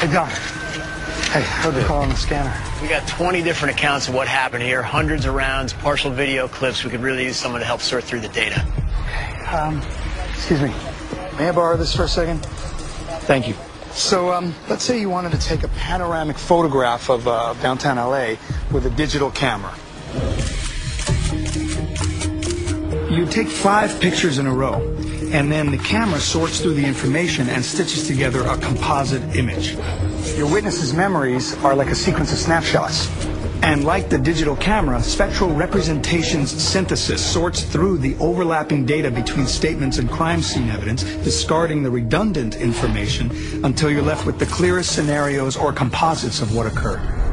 Hey, Don. Hey, heard the call on the scanner. We got 20 different accounts of what happened here, hundreds of rounds, partial video clips. We could really use someone to help sort through the data. Um, excuse me. May I borrow this for a second? Thank you. So, um, let's say you wanted to take a panoramic photograph of uh, downtown LA with a digital camera. You take five pictures in a row, and then the camera sorts through the information and stitches together a composite image. Your witness's memories are like a sequence of snapshots. And like the digital camera, spectral representations synthesis sorts through the overlapping data between statements and crime scene evidence, discarding the redundant information until you're left with the clearest scenarios or composites of what occurred.